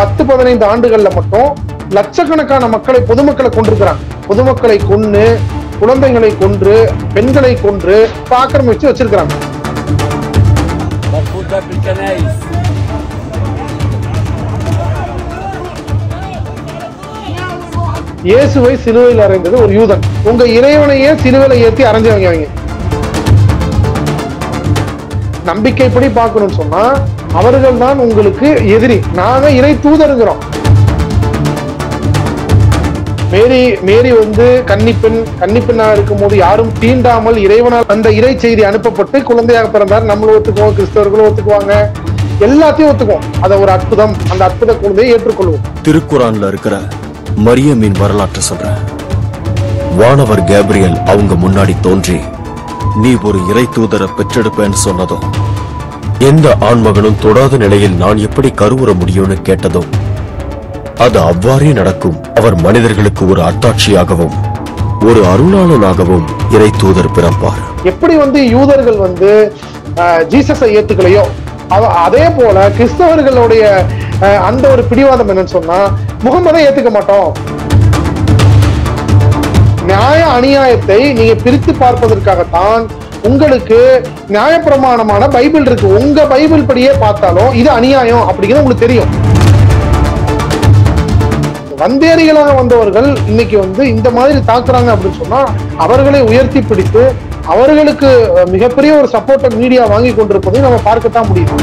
பத்து பதினைந்து ஆண்டுகள்ல மட்டும் லட்சக்கணக்கான மக்களை பொதுமக்களை கொண்டிருக்கிறாங்க பொதுமக்களை கொன்று குழந்தைகளை கொன்று பெண்களை கொன்று ஆக்கிரமிச்சு வச்சிருக்கிறாங்க. இயேசுவை சிலுவையில் அறைந்தது ஒரு யூதன். உங்க இறைவனையே சிலுவையில ஏத்தி அரைஞ்சவங்க அவங்க நம்பிக்கைப்படி பார்க்கணும்னு சொன்னா அவர்கள் தான் உங்களுக்கு எதிரி. நாங்க இறை தூதருங்கிறோம். மேரி மேரி வந்து கன்னிப்பெண் கன்னிப்பெண்ணா இருக்கும்போது யாரும் தீண்டாமல் இறைவனால் அந்த இறை செய்தி அனுப்பப்பட்டு குழந்தையாக பிறந்தார். நம்மளும் ஒத்துக்குவோம் கிறிஸ்தவர்களும் ஒத்துக்குவாங்க. எல்லாத்தையும் ஒத்துக்குவோம். அதை ஒரு அற்புதம். அந்த அற்புத குழந்தையை ஏற்றுக்கொள்வோம். திருக்குறான்ல இருக்கிற மரியமின் வரலாற்றை சொல்றேன். வானவர் கேப்ரியல் அவங்க முன்னாடி தோன்றி நீ ஒரு இறை தூதரை பெற்றெடுப்பேன்னு சொன்னதும் எந்த ஆண்மகனும் தொடாத நிலையில் நான் எப்படி கருவுற முடியும்னு கேட்டதும் அது அவ்வாறே நடக்கும். அவர் மனிதர்களுக்கு ஒரு அத்தாட்சியாகவும் ஒரு அருளாளனாகவும் இறை தூதர் பிறப்பார். எப்படி வந்து யூதர்கள் வந்து அஹ், ஜீசஸை ஏத்துக்கலையோ அவ- அதே போல கிறிஸ்தவர்களுடைய அஹ், அந்த ஒரு பிடிவாதம் என்னன்னு சொன்னா முகமதை ஏத்துக்க மாட்டோம். நியாய அநியாயத்தை நீங்க பிரித்து பார்ப்பதற்காகத்தான் உங்களுக்கு நியாயப்பிரமாணமான பைபிள் இருக்கு. உங்க பைபிள் படியே பார்த்தாலும் இது அநியாயம் அப்படிங்கிறது உங்களுக்கு தெரியும். வந்தேரிகளாக வந்தவர்கள் இன்னைக்கு வந்து இந்த மாதிரி தாக்குறாங்க அப்படின்னு சொன்னா அவர்களை உயர்த்தி பிடித்து அவர்களுக்கு மிகப்பெரிய ஒரு சப்போர்ட்டை மீடியா வாங்கி கொண்டிருப்பதையும் நம்ம பார்க்கத்தான் முடியும்.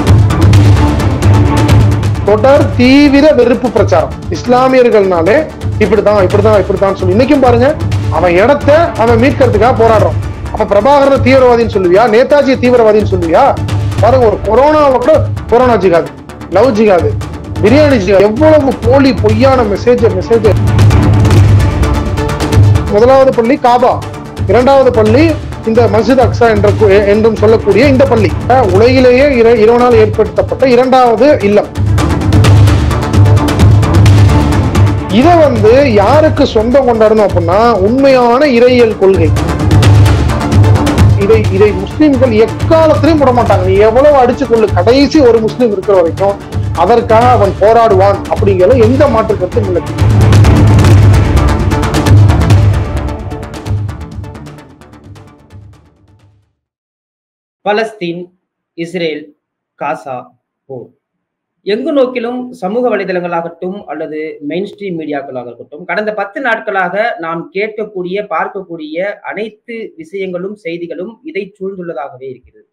தொடர் தீவிர வெறுப்பு பிரச்சாரம். இஸ்லாமியர்கள்னாலே இப்படிதான் இப்படிதான் இப்படிதான் சொல்லி. இன்னைக்கும் பாருங்க அவன் இடத்த அவன் மீட்கிறதுக்காக போராடுறான். அப்ப பிரபாகரன் தீவிரவாதின்னு சொல்லுவியா? நேதாஜி தீவிரவாதின்னு சொல்லுவியா? பாருங்க ஒரு கொரோனாவை கூட கொரோனா ஜிகாது லவ் ஜிகாது பிரியாணி ஜிகாது எவ்வளவு போலி பொய்யான மெசேஜ் மெசேஜ் முதலாவது பள்ளி காபா இரண்டாவது பள்ளி இந்த மஸ்ஜித் அக்ஸா என்ற என்றும் சொல்லக்கூடிய இந்த பள்ளி. உலகிலேயே இறை- இறைவனால் ஏற்படுத்தப்பட்ட இரண்டாவது இல்லம். இதை வந்து யாருக்கு சொந்தம் கொண்டாடணும் அப்படின்னா உண்மையான இறையியல் கொள்கை. இதை இதை முஸ்லிம்கள் எக்காலத்திலையும் விட மாட்டாங்க நீ எவ்வளவு அடிச்சு கொள்ளு கடைசி ஒரு முஸ்லிம் இருக்கிற வரைக்கும் அதற்காக அவன் போராடுவான் அப்படிங்கிற எந்த மாற்று கருத்தும் இல்லை. பலஸ்தீன் இஸ்ரேல் காசா போர். எங்கு நோக்கிலும் சமூக வலைதளங்களாகட்டும் அல்லது மெயின் ஸ்ட்ரீம் மீடியாக்களாக இருக்கட்டும் கடந்த பத்து நாட்களாக நாம் கேட்கக்கூடிய பார்க்கக்கூடிய அனைத்து விஷயங்களும் செய்திகளும் இதை சூழ்ந்துள்ளதாகவே இருக்கிறது.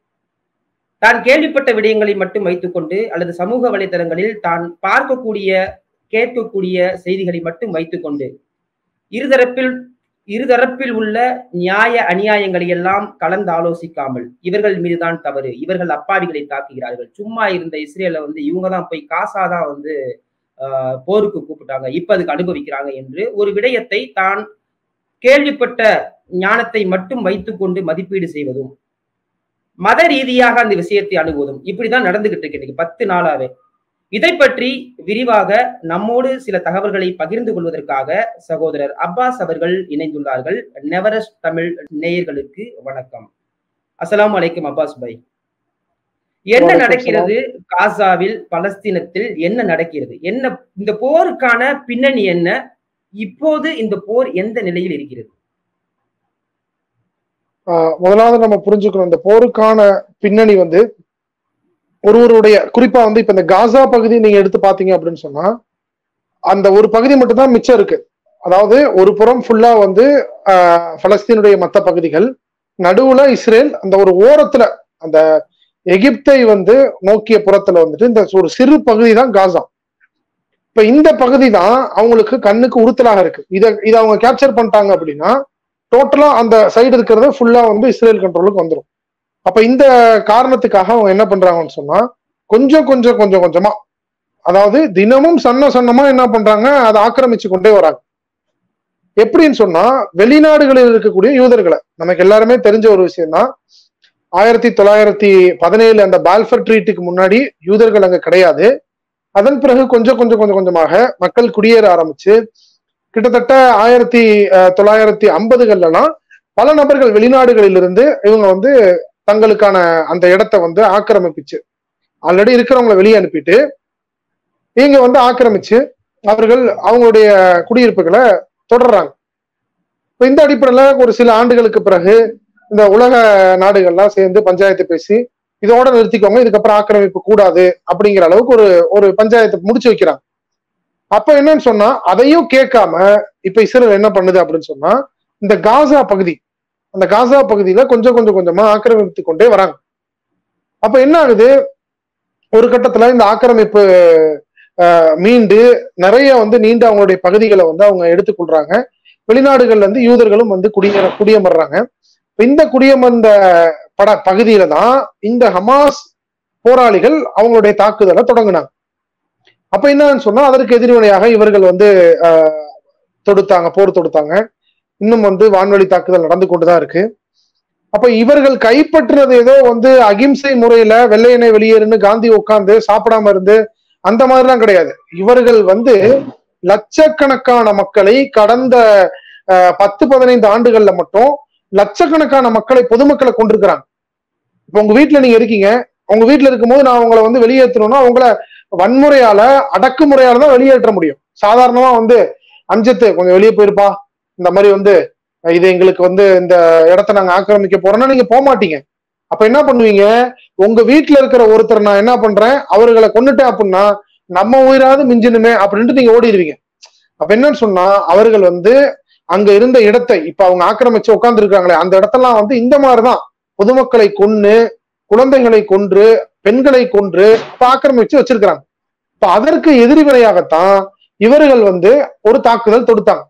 தான் கேள்விப்பட்ட விடயங்களை மட்டும் வைத்துக்கொண்டு அல்லது சமூக வலைதளங்களில் தான் பார்க்கக்கூடிய கேட்கக்கூடிய செய்திகளை மட்டும் வைத்துக்கொண்டு இருதரப்பில் இருதரப்பில் உள்ள நியாய அநியாயங்களை எல்லாம் கலந்து ஆலோசிக்காமல் இவர்கள் மீதுதான் தவறு. இவர்கள் அப்பாவிகளை தாக்குகிறார்கள். சும்மா இருந்த இஸ்ரேல வந்து இவங்க தான் போய் காசா தான் வந்து ஆஹ், போருக்கு கூப்பிட்டாங்க. இப்ப அதுக்கு அனுபவிக்கிறாங்க என்று ஒரு விடயத்தை தான் கேள்விப்பட்ட ஞானத்தை மட்டும் வைத்துக்கொண்டு மதிப்பீடு செய்வதும் மத ரீதியாக அந்த விஷயத்தை அணுகுவதும் இப்படிதான் நடந்துகிட்டு இருக்கு. இன்னைக்கு பத்து நாளாவே இதை பற்றி விரிவாக நம்மோடு சில தகவல்களை பகிர்ந்து கொள்வதற்காக சகோதரர் அப்பாஸ் அவர்கள் இணைந்துள்ளார்கள். நெவரஸ்ட் தமிழ் நேயர்களுக்கு வணக்கம். அஸ்ஸலாமு அலைக்கும் அப்பாஸ் பை என்ன நடக்கிறது காசாவில் பலஸ்தீனத்தில் என்ன நடக்கிறது? என்ன இந்த போருக்கான பின்னணி என்ன? இப்போது இந்த போர் எந்த நிலையில் இருக்கிறது? முதலாவது நம்ம புரிஞ்சுக்கணும் இந்த போருக்கான பின்னணி வந்து ஒருவருடைய குறிப்பா வந்து இப்ப இந்த காசா பகுதி நீங்க எடுத்து பாத்தீங்க அப்படின்னு சொன்னா அந்த ஒரு பகுதி மட்டும்தான் மிச்சம் இருக்கு. அதாவது ஒரு புறம் ஃபுல்லா வந்து பலஸ்தீனுடைய மத்த பகுதிகள் நடுவுல இஸ்ரேல் அந்த ஒரு ஓரத்துல அந்த எகிப்தை வந்து நோக்கிய புறத்துல வந்துட்டு இந்த ஒரு சிறு பகுதி தான் காசா. இப்ப இந்த பகுதி தான் அவங்களுக்கு கண்ணுக்கு உறுத்தலாக இருக்கு. இதை இதை அவங்க கேப்சர் பண்ணிட்டாங்க அப்படின்னா டோட்டலா அந்த சைடு இருக்கிறது ஃபுல்லா வந்து இஸ்ரேல் கண்ட்ரோலுக்கு வந்துடும் அப்ப இந்த காரணத்துக்காக அவங்க என்ன பண்றாங்கன்னு சொன்னா கொஞ்சம் கொஞ்சம் கொஞ்சம் கொஞ்சமா அதாவது தினமும் சன்ன சன்னமா என்ன பண்றாங்க அதை ஆக்கிரமிச்சு கொண்டே வராங்க. எப்படின்னு சொன்னா வெளிநாடுகளில் இருக்கக்கூடிய யூதர்களை நமக்கு எல்லாருமே தெரிஞ்ச ஒரு விஷயம் தான் ஆயிரத்தி தொள்ளாயிரத்தி பதினேழு அந்த பால்ஃபர் ட்ரீட்டுக்கு முன்னாடி யூதர்கள் அங்க கிடையாது. அதன் பிறகு கொஞ்சம் கொஞ்சம் கொஞ்சம் கொஞ்சமாக மக்கள் குடியேற ஆரம்பிச்சு கிட்டத்தட்ட ஆயிரத்தி தொள்ளாயிரத்தி ஐம்பதுகள்லாம் பல நபர்கள் வெளிநாடுகளிலிருந்து இவங்க வந்து தங்களுக்கான அந்த இடத்தை வந்து ஆக்கிரமிப்பிச்சு. ஆல்ரெடி இருக்கிறவங்களை வெளியே அனுப்பிட்டு இங்க வந்து ஆக்கிரமிச்சு அவர்கள் அவங்களுடைய குடியிருப்புகளை தொடர்றாங்க. இப்ப இந்த அடிப்படையில ஒரு சில ஆண்டுகளுக்கு பிறகு இந்த உலக நாடுகள்லாம் சேர்ந்து பஞ்சாயத்து பேசி இதோட நிறுத்திக்கோங்க இதுக்கப்புறம் ஆக்கிரமிப்பு கூடாது அப்படிங்கிற அளவுக்கு ஒரு ஒரு பஞ்சாயத்து முடிச்சு வைக்கிறாங்க. அப்ப என்னன்னு சொன்னா அதையும் கேட்காம இப்ப இஸ்ரேல் என்ன பண்ணுது அப்படின்னு சொன்னா இந்த காசா பகுதி அந்த காசா பகுதியில கொஞ்சம் கொஞ்சம் கொஞ்சமா ஆக்கிரமித்து கொண்டே வராங்க. அப்ப என்ன ஆகுது? ஒரு கட்டத்துல இந்த ஆக்கிரமிப்பு ஆஹ், மீண்டு நிறைய வந்து நீண்ட அவங்களுடைய பகுதிகளை வந்து அவங்க எடுத்துக்கொள்றாங்க வெளிநாடுகள்ல இருந்து யூதர்களும் வந்து குடியேற குடியமர்றாங்க. இந்த குடியமர்ந்த பட பகுதியில தான் இந்த ஹமாஸ் போராளிகள் அவங்களுடைய தாக்குதலை தொடங்கினாங்க. அப்ப என்னன்னு சொன்னா அதற்கு எதிர்வினையாக இவர்கள் வந்து ஆஹ், தொடுத்தாங்க போர் தொடுத்தாங்க. இன்னும் வந்து வான்வழி தாக்குதல் நடந்து கொண்டுதான் இருக்கு. அப்ப இவர்கள் கைப்பற்றினது ஏதோ வந்து அகிம்சை முறையில வெள்ளையனை வெளியேறுன்னு காந்தி உட்கார்ந்து சாப்பிடாம இருந்து அந்த மாதிரிலாம் கிடையாது. இவர்கள் வந்து லட்சக்கணக்கான மக்களை கடந்த பத்து பதினைந்து ஆண்டுகள்ல மட்டும் லட்சக்கணக்கான மக்களை பொதுமக்களை கொண்டிருக்கிறாங்க இப்ப உங்க வீட்டுல நீங்க இருக்கீங்க. உங்க வீட்டுல இருக்கும்போது நான் உங்களை வந்து வெளியேற்றணும்னா உங்களை வன்முறையால அடக்குமுறையால தான் வெளியேற்ற முடியும். சாதாரணமா வந்து அஞ்சத்து கொஞ்சம் வெளியே போயிருப்பா. இந்த மாதிரி வந்து இது எங்களுக்கு வந்து இந்த இடத்த நாங்க ஆக்கிரமிக்க போறோம்னா நீங்க போக மாட்டீங்க. அப்ப என்ன பண்ணுவீங்க? உங்க வீட்டுல இருக்கிற ஒருத்தர் நான் என்ன பண்றேன்? அவர்களை கொண்டுட்டேன் அப்படின்னா நம்ம உயிராவது மிஞ்சினுமே அப்படின்ட்டு நீங்க ஓடிடுவீங்க. அப்ப என்னன்னு சொன்னா அவர்கள் வந்து அங்க இருந்த இடத்தை இப்ப அவங்க ஆக்கிரமிச்சு உட்கார்ந்து இருக்காங்களே அந்த இடத்தெல்லாம் வந்து இந்த மாதிரிதான். பொதுமக்களை கொன்று குழந்தைகளை கொன்று பெண்களை கொன்று இப்ப ஆக்கிரமிச்சு வச்சிருக்கிறாங்க. இப்ப அதற்கு எதிர்வினையாகத்தான் இவர்கள் வந்து ஒரு தாக்குதல் தொடுத்தாங்க.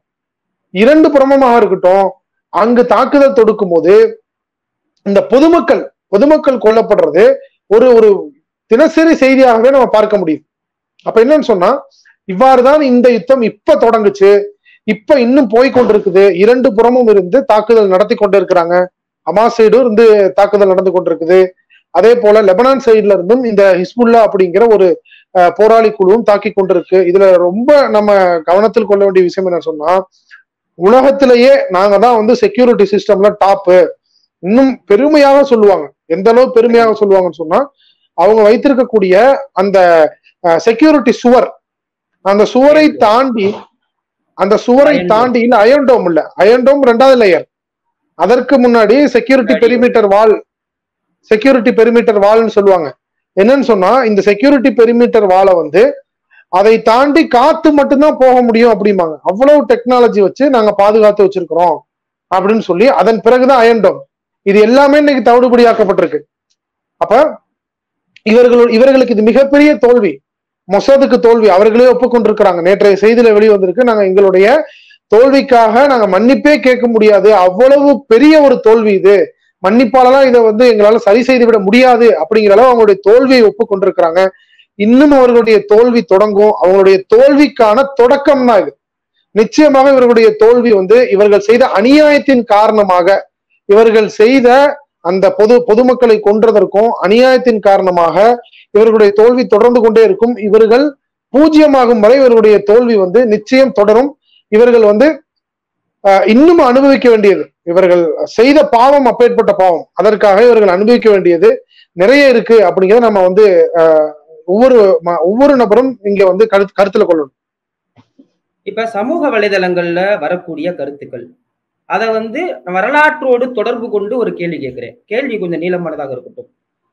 இரண்டு புறமமாக இருக்கட்டும் அங்கு தாக்குதல் தொடுக்கும் போது இந்த பொதுமக்கள் பொதுமக்கள் கொல்லப்படுறது ஒரு ஒரு தினசரி செய்தியாகவே நம்ம பார்க்க முடியுது அப்ப என்னன்னு சொன்னா இவ்வாறுதான் இந்த யுத்தம் இப்ப தொடங்குச்சு இப்ப இன்னும் போய் கொண்டிருக்குது இரண்டு புறமும் இருந்து தாக்குதல் நடத்தி கொண்டு இருக்கிறாங்க அமா சைடும் இருந்து தாக்குதல் நடந்து கொண்டிருக்குது. அதே போல லெபனான் சைடுல இருந்தும் இந்த ஹிஸ்புல்லா அப்படிங்கிற ஒரு போராளி குழுவும் தாக்கி கொண்டிருக்கு. இதுல ரொம்ப நம்ம கவனத்தில் கொள்ள வேண்டிய விஷயம் என்ன சொன்னா உலகத்திலேயே நாங்க தான் வந்து செக்யூரிட்டி சிஸ்டம்ல டாப்பு இன்னும் பெருமையாக சொல்லுவாங்க. எந்த அளவு பெருமையாக சொல்லுவாங்கன்னு சொன்னா அவங்க வைத்திருக்கக்கூடிய அந்த செக்யூரிட்டி சுவர். அந்த சுவரை தாண்டி அந்த சுவரை. தாண்டி இல்ல அயன்டோம் இல்ல. அயன்டோம் ரெண்டாவது லேயர் அதற்கு முன்னாடி security. Perimeter wall security perimeter வால்னு சொல்லுவாங்க. என்னன்னு சொன்னா இந்த செக்யூரிட்டி பெரிமீட்டர் வாலை வந்து அதை தாண்டி காத்து மட்டும்தான் போக முடியும் அப்படிம்பாங்க. அவ்வளவு டெக்னாலஜி வச்சு நாங்க பாதுகாத்து வச்சிருக்கிறோம் அப்படின்னு சொல்லி அதன் பிறகுதான் அயன்டோம் இது எல்லாமே இன்னைக்கு தவிடுபடியாக்கப்பட்டிருக்கு. அப்ப இவர்கள் இவர்களுக்கு இது மிகப்பெரிய தோல்வி. மொசாதுக்கு தோல்வி. அவர்களே ஒப்புக்கொண்டிருக்கிறாங்க. நேற்றைய செய்தியில வெளிவந்திருக்கு. நாங்க எங்களுடைய தோல்விக்காக நாங்க மன்னிப்பே கேட்க முடியாது. அவ்வளவு பெரிய ஒரு தோல்வி இது. மன்னிப்பாலலாம் இதை வந்து எங்களால சரி செய்து விட முடியாது அப்படிங்கிற அளவு அவங்களுடைய தோல்வியை ஒப்புக்கொண்டிருக்கிறாங்க. இன்னும் அவர்களுடைய தோல்வி தொடங்கும். அவங்களுடைய தோல்விக்கான தொடக்கம் தான் இது. நிச்சயமாக இவர்களுடைய தோல்வி வந்து இவர்கள் செய்த அநியாயத்தின் காரணமாக இவர்கள் செய்த அந்த பொது பொதுமக்களை கொன்றதற்கும் அநியாயத்தின் காரணமாக இவர்களுடைய தோல்வி தொடர்ந்து கொண்டே இருக்கும். இவர்கள் பூஜ்யமாகும் வரை இவர்களுடைய தோல்வி வந்து நிச்சயம் தொடரும். இவர்கள் வந்து இன்னும் அனுபவிக்க வேண்டியது. இவர்கள் செய்த பாவம் அப்பேற்பட்ட பாவம். அதற்காக இவர்கள் அனுபவிக்க வேண்டியது நிறைய இருக்கு. அப்படிங்கிறத நம்ம வந்து ஆஹ், ஒவ்வொரு ஒவ்வொரு நபரும் இங்க வந்து கருத்து கருத்துல கொள்ளணும். இப்ப சமூக வலைதளங்கள்ல வரக்கூடிய கருத்துக்கள். அதை வந்து வரலாற்றோடு தொடர்பு கொண்டு ஒரு கேள்வி கேட்கிறேன். கேள்வி கொஞ்சம் நீளமானதாக இருக்கட்டும்.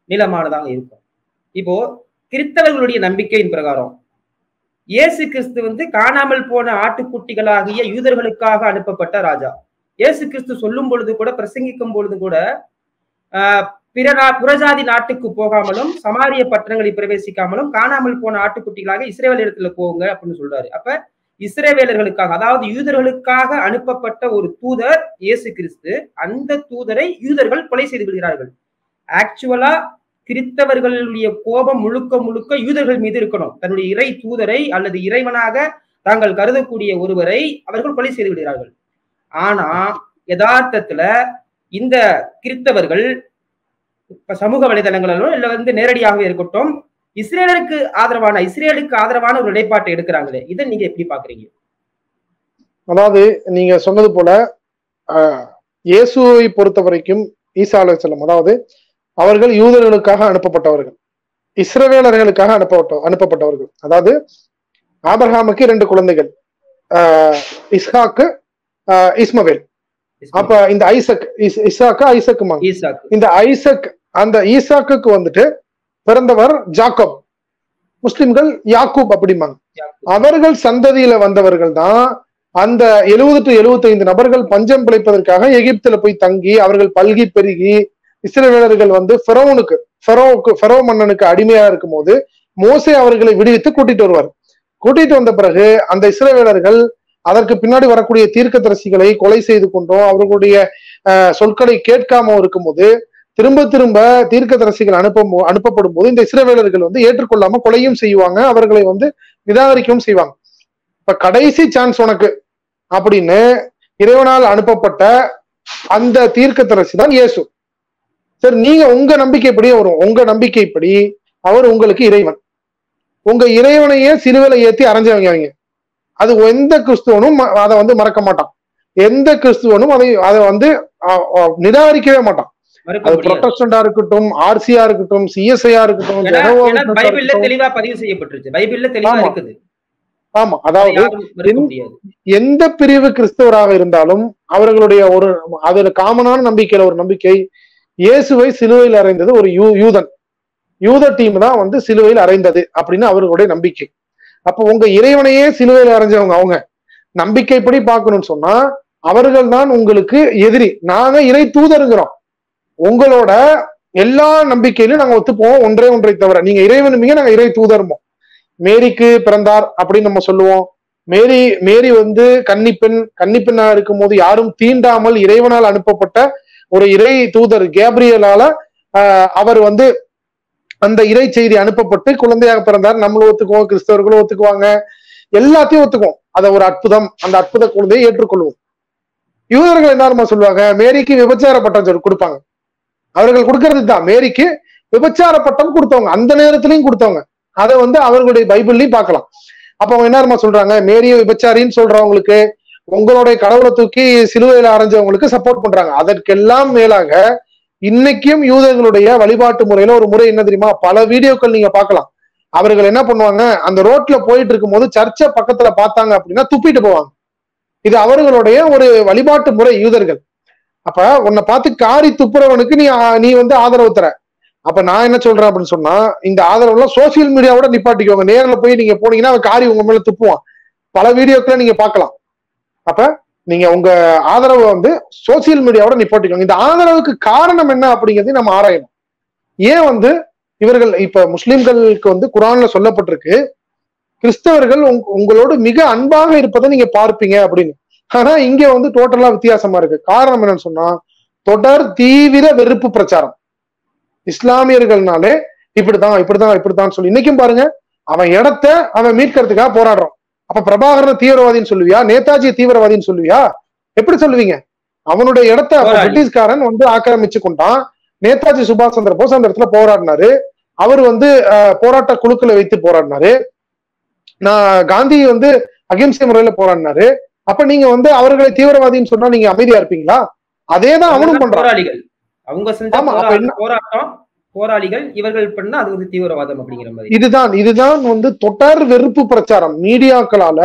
நீளமானதாக இருக்கும். இப்போ கிறிஸ்தவர்களுடைய நம்பிக்கையின் பிரகாரம். இயேசு கிறிஸ்து வந்து காணாமல் போன ஆட்டுக்குட்டிகளாகிய யூதர்களுக்காக அனுப்பப்பட்ட ராஜா. இயேசு கிறிஸ்து சொல்லும் பொழுது கூட பிரசங்கிக்கும் பொழுது கூட ஆஹ், பிற புறஜாதி நாட்டுக்கு போகாமலும் சமாரிய பட்டணங்களில் பிரவேசிக்காமலும் காணாமல் போன ஆட்டுக்குட்டிகளாக இஸ்ரேல் இடத்துல போங்க அப்படின்னு சொல்றாரு. அப்ப இஸ்ரேவேலர்களுக்காக அதாவது யூதர்களுக்காக அனுப்பப்பட்ட ஒரு தூதர் இயேசு கிறிஸ்து அந்த தூதரை யூதர்கள் கொலை செய்து விடுகிறார்கள். ஆக்சுவலா கிறிஸ்தவர்களுடைய கோபம் முழுக்க முழுக்க யூதர்கள் மீது இருக்கணும். தன்னுடைய இறை தூதரை அல்லது இறைவனாக தாங்கள் கருதக்கூடிய ஒருவரை அவர்கள் கொலை செய்து விடுகிறார்கள். ஆனா யதார்த்தத்துல இந்த கிறித்தவர்கள் இப்ப சமூக வலைதளங்களிலோ இல்ல வந்து நேரடியாகவே இருக்கட்டும் இஸ்ரேலுக்கு ஆதரவான இஸ்ரேலுக்கு ஆதரவான ஒரு நிலைப்பாட்டை எடுக்கிறாங்களே இதை நீங்க எப்படி பாக்குறீங்க? அதாவது நீங்க சொன்னது போல இயேசுவை பொறுத்த வரைக்கும் ஈசா அலைஹிஸ்ஸலாம் அதாவது அவர்கள் யூதர்களுக்காக அனுப்பப்பட்டவர்கள் இஸ்ரவேலர்களுக்காக அனுப்பப்பட்ட அனுப்பப்பட்டவர்கள் அதாவது ஆபிரகாமுக்கு இரண்டு குழந்தைகள் இஸ்ஹாக்கு இஸ்மவேல். அப்ப இந்த ஐசக் இஸ்- இஸ்ஹாக்கு ஐசக்குமாங்க ஈசாக்கு. இந்த ஐசக் அந்த ஈசாக்குக்கு வந்துட்டு பிறந்தவர் ஜாக்கப். முஸ்லிம்கள் யாக்கூப் அப்படிம்பாங்க. அவர்கள் சந்ததியில வந்தவர்கள் தான் அந்த எழுபது டு எழுபத்தைந்து நபர்கள் பஞ்சம் பிழைப்பதற்காக எகிப்துல போய் தங்கி அவர்கள் பல்கி பெருகி இஸ்ரவேலர்கள் வந்து ஃபெரோனுக்கு ஃபெரோவுக்கு ஃபெரோ மன்னனுக்கு அடிமையா இருக்கும்போது மோசே அவர்களை விடுவித்து கூட்டிட்டு வருவார். கூட்டிட்டு வந்த பிறகு அந்த இஸ்ரவேலர்கள் அதற்கு பின்னாடி வரக்கூடிய தீர்க்கதரிசிகளை கொலை செய்து கொண்டோம் அவர்களுடைய அஹ், சொற்களை கேட்காம இருக்கும்போது திரும்ப திரும்ப தீர்க்கதரிசிகள் அனுப்ப அனுப்பப்படும் போது இந்த இஸ்ரவேலர்கள் வந்து ஏற்றுக்கொள்ளாம கொலையும் செய்வாங்க அவர்களை வந்து நிராகரிக்கவும் செய்வாங்க. இப்ப கடைசி சான்ஸ் உனக்கு அப்படின்னு இறைவனால் அனுப்பப்பட்ட அந்த தீர்க்கதரிசி தான் இயேசு. சரி நீங்க உங்க நம்பிக்கைப்படியே வரும். உங்க நம்பிக்கைப்படி அவர் உங்களுக்கு இறைவன். உங்க இறைவனையே சிலுவையில ஏத்தி அரைஞ்சவங்க அவங்க. அது எந்த கிறிஸ்துவனும் ம- அதை வந்து மறக்க மாட்டான். எந்த கிறிஸ்துவனும் அதை அதை வந்து நிராகரிக்கவே மாட்டான். அது புரொட்டஸ்டண்டா இருக்கட்டும் ஆர்சியா இருக்கட்டும் சிஎஸ்ஐயா இருக்கட்டும் பைபிள்ல. தெளிவா பதிவு செய்யப்பட்டிருச்சு. பைபிள்ல தெளிவா. இருக்குது. ஆமா அதை அதாவது எந்த பிரிவு கிறிஸ்தவராக இருந்தாலும் அவர்களுடைய ஒரு அதுல காமனான நம்பிக்கையில ஒரு நம்பிக்கை இயேசுவை சிலுவையில் அறைந்தது ஒரு யூ யூதன். யூத டீம் தான் வந்து சிலுவையில் அறைந்தது அப்படின்னு அவர்களுடைய நம்பிக்கை. அப்ப உங்க இறைவனையே சிலுவையில் அறைஞ்சவங்க அவங்க நம்பிக்கைப்படி பார்க்கணும்னு சொன்னா அவர்கள் தான் உங்களுக்கு எதிரி. நாங்க இறை தூதருங்கிறோம். உங்களோட எல்லா நம்பிக்கையிலும் நாங்க ஒத்துப்போம் ஒன்றே ஒன்றை தவிர. நீங்க இறைவன் மிக நாங்க இறை தூதர்மோ மேரிக்கு பிறந்தார் அப்படின்னு நம்ம சொல்லுவோம். மேரி மேரி வந்து கன்னிப்பெண் கன்னிப்பெண்ணா இருக்கும்போது யாரும் தீண்டாமல் இறைவனால் அனுப்பப்பட்ட ஒரு இறை தூதர் கேப்ரியலால அவர் வந்து அந்த இறை செய்தி அனுப்பப்பட்டு குழந்தையாக பிறந்தார். நம்மளும் ஒத்துக்குவோம் கிறிஸ்தவர்களும் ஒத்துக்குவாங்க. எல்லாத்தையும் ஒத்துக்குவோம். அதை ஒரு அற்புதம் அந்த அற்புத குழந்தையை ஏற்றுக்கொள்வோம். யூதர்கள் என்ன சொல்லுவாங்க? மேரிக்கு விபச்சார பட்டம் சொல்லி கொடுப்பாங்க. அவர்கள் கொடுக்கறது தான். மேரிக்கு விபச்சார பட்டம் கொடுத்தவங்க அந்த நேரத்திலையும் கொடுத்தவங்க. அதை வந்து அவர்களுடைய பைபிள்லயும் பார்க்கலாம். அப்ப அவங்க என்ன சொல்றாங்க? மேரிய விபச்சாரின்னு சொல்றவங்களுக்கு உங்களுடைய கடவுளை தூக்கி சிலுவையில அரைஞ்சவங்களுக்கு சப்போர்ட் பண்றாங்க. அதற்கெல்லாம் மேலாக இன்னைக்கும் யூதர்களுடைய வழிபாட்டு முறையில ஒரு முறை என்ன தெரியுமா? பல வீடியோக்கள் நீங்க பார்க்கலாம். அவர்கள் என்ன பண்ணுவாங்க? அந்த ரோட்ல போயிட்டு இருக்கும்போது சர்ச்சை பக்கத்துல பார்த்தாங்க அப்படின்னா துப்பிட்டு போவாங்க. இது அவர்களுடைய ஒரு வழிபாட்டு முறை யூதர்கள். அப்ப உன்னை பார்த்து காரி துப்புறவனுக்கு நீ நீ வந்து ஆதரவு தர. அப்ப நான் என்ன சொல்றேன் அப்படின்னு சொன்னா இந்த ஆதரவு எல்லாம் சோசியல் மீடியாவோட நிப்பாட்டிக்கோங்க நேரில் போய் நீங்க போனீங்கன்னா அவன் காரி உங்க மேல துப்புவான். பல வீடியோக்களை நீங்க பார்க்கலாம். அப்ப நீங்க உங்க ஆதரவை வந்து சோசியல் மீடியாவோட நிப்பாட்டிக்கோங்க இந்த ஆதரவுக்கு காரணம் என்ன அப்படிங்கறதையும் நம்ம ஆராயணும். ஏன் வந்து இவர்கள் இப்ப முஸ்லிம்களுக்கு வந்து குரான்ல சொல்லப்பட்டிருக்கு கிறிஸ்தவர்கள் உங்களோடு மிக அன்பாக இருப்பதை நீங்க பார்ப்பீங்க அப்படின்னு. ஆனா இங்க வந்து டோட்டலா வித்தியாசமா இருக்கு. காரணம் என்னன்னு சொன்னா தொடர் தீவிர வெறுப்பு பிரச்சாரம். இஸ்லாமியர்கள்னாலே இப்படிதான் இப்படிதான் இப்படித்தான் சொல்லி. இன்னைக்கும் பாருங்க அவன் இடத்த அவன் மீட்கிறதுக்காக போராடுறான். அப்ப பிரபாகரன் தீவிரவாதின்னு சொல்லுவியா? நேதாஜி தீவிரவாதின்னு சொல்லுவியா? எப்படி சொல்லுவீங்க? அவனுடைய இடத்த. பிரிட்டிஷ்காரன் வந்து ஆக்கிரமிச்சு கொண்டான். நேதாஜி சுபாஷ் சந்திர போஸ் அந்த இடத்துல போராடினாரு. அவர் வந்து போராட்ட குழுக்களை வைத்து போராடினாரு. நான் காந்தி வந்து அகிம்சை முறையில போராடினாரு. அப்ப நீங்க வந்து அவர்களை தீவிரவாதின்னு சொன்னா நீங்க அமைதியா இருப்பீங்களா? அதேதான் அவனும் பண்றான். போராளிகள். அவங்க செஞ்ச போராட்டம் போராளிகள் இவர்கள் பண்ணா அது வந்து தீவிரவாதம் அப்படிங்கிற மாதிரி. இதுதான் இதுதான் வந்து தொடர் வெறுப்பு பிரச்சாரம். மீடியாக்களால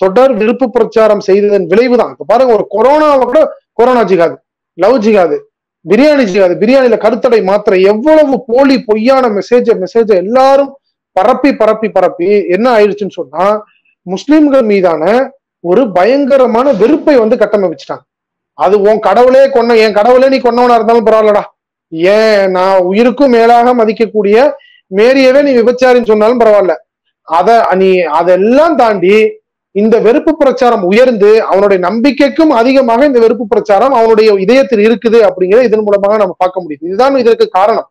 தொடர் வெறுப்பு பிரச்சாரம் செய்ததன் விளைவுதான். இப்ப பாருங்க ஒரு கொரோனாவை கூட கொரோனா ஜிகாது லவ் ஜிகாது பிரியாணி ஜிகாது பிரியாணில கருத்தடை மாத்திரை எவ்வளவு போலி பொய்யான மெசேஜ மெசேஜ எல்லாரும் பரப்பி பரப்பி பரப்பி என்ன ஆயிடுச்சுன்னு சொன்னா முஸ்லிம்கள் மீதான ஒரு பயங்கரமான வெறுப்பை வந்து கட்டமைச்சிட்டாங்க அது உன் கடவுளே கொன்ன என் கடவுளே நீ கொன்னவனா இருந்தாலும் பரவாயில்லடா. ஏன் நான் உயிருக்கும் மேலாக மதிக்கக்கூடிய மேரியவே நீ விபச்சாரின்னு சொன்னாலும் பரவாயில்ல. அத நீ அதெல்லாம் தாண்டி இந்த வெறுப்பு பிரச்சாரம் உயர்ந்து அவனுடைய நம்பிக்கைக்கும் அதிகமாக இந்த வெறுப்பு பிரச்சாரம் அவனுடைய இதயத்தில் இருக்குது அப்படிங்கிறத இதன் மூலமாக நம்ம பார்க்க முடியுது. இதுதான் இதற்கு காரணம்.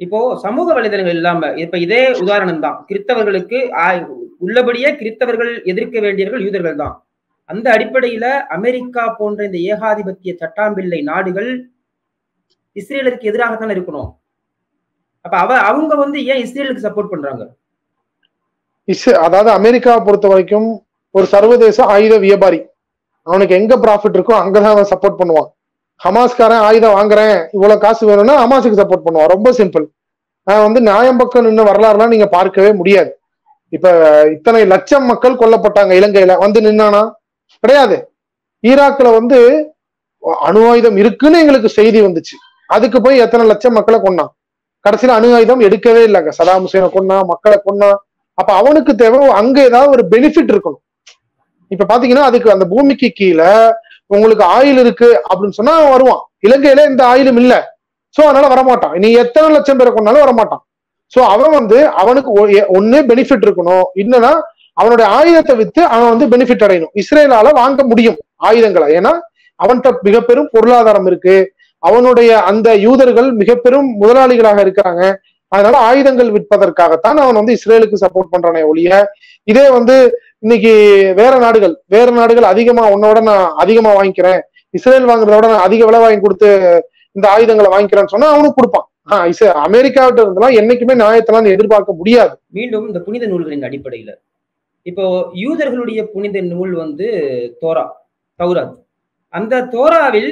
இப்போ சமூக வலைதளங்கள் இல்லாம இப்ப இதே உதாரணம் தான் கிறிஸ்தவர்களுக்கு ஆ- உள்ளபடியே கிறிஸ்தவர்கள் எதிர்க்க வேண்டியவர்கள் யூதர்கள் தான். அந்த அடிப்படையில அமெரிக்கா போன்ற இந்த ஏகாதிபத்திய சட்டாம்பிள்ளை நாடுகள் இஸ்ரேலுக்கு எதிராகத்தான் இருக்கணும். அப்ப அவ அவங்க வந்து ஏன் இஸ்ரேலுக்கு சப்போர்ட் பண்றாங்க? இஸ் அதாவது அமெரிக்காவை பொறுத்த வரைக்கும் ஒரு சர்வதேச ஆயுத வியாபாரி. அவனுக்கு எங்க ப்ராஃபிட் இருக்கோ அங்கதான் அவன் சப்போர்ட் பண்ணுவான். ஹமாஸ்காரன் ஆயுதம் வாங்குறேன் இவ்வளவு காசு வேணும்னா ஹமாஸுக்கு சப்போர்ட் பண்ணுவான். ரொம்ப சிம்பிள் ஆஹ் வந்து நியாயம் பக்கம் நின்று வரலாறுலாம் நீங்க பார்க்கவே முடியாது. இப்ப இத்தனை லட்சம் மக்கள் கொல்லப்பட்டாங்க இலங்கையில. வந்து நின்னானா? கிடையாது. ஈராக்ல வந்து அணு ஆயுதம் இருக்குன்னு எங்களுக்கு செய்தி வந்துச்சு. அதுக்கு போய் எத்தனை லட்சம் மக்களை கொன்னான்? கடைசியில அணு ஆயுதம் எடுக்கவே இல்லைங்க. சதாம் ஹுசேனை கொன்னா மக்களை கொன்னா. அப்ப அவனுக்கு தேவை அங்க ஏதாவது ஒரு பெனிஃபிட் இருக்கணும். இப்ப பாத்தீங்கன்னா அதுக்கு அந்த பூமிக்கு கீழே உங்களுக்கு ஆயில் இருக்கு அப்படின்னு சொன்னா அவன் வருவான். இலங்கையில எந்த ஆயிலும் இல்ல. சோ அதனால வரமாட்டான். நீ எத்தனை லட்சம் பேரை கொண்டாலும் வரமாட்டான். சோ அவன் வந்து அவனுக்கு ஒ- எ- பெனிஃபிட் இருக்கணும். இல்லைன்னா அவனுடைய ஆயுதத்தை வித்து அவன் வந்து பெனிஃபிட் அடையணும். இஸ்ரேலால வாங்க முடியும் ஆயுதங்களை. ஏன்னா அவன்கிட்ட மிக பெரும் பொருளாதாரம் இருக்கு. அவனுடைய அந்த யூதர்கள் மிக பெரும் முதலாளிகளாக இருக்கிறாங்க. அதனால ஆயுதங்கள் விற்பதற்காகத்தான் அவன் வந்து இஸ்ரேலுக்கு சப்போர்ட் பண்றானே ஒழிய இதே வந்து இன்னைக்கு வேற நாடுகள் வேற நாடுகள் அதிகமா உன்னோட நான் அதிகமா வாங்கிக்கிறேன். இஸ்ரேல் வாங்குறத விட நான் அதிக விலை வாங்கி கொடுத்து இந்த ஆயுதங்களை வாங்கிக்கிறேன்னு சொன்னா அவனுக்கு கொடுப்பான். ஆஹ் இஸ் அமெரிக்காவிட்ட இருந்தெல்லாம் என்னைக்குமே நியாயத்தெல்லாம் எதிர்பார்க்க முடியாது. மீண்டும் இந்த புனித நூல்களின் அடிப்படையில. இப்போ யூதர்களுடைய புனித நூல் வந்து தோரா தௌராத். அந்த தோராவில்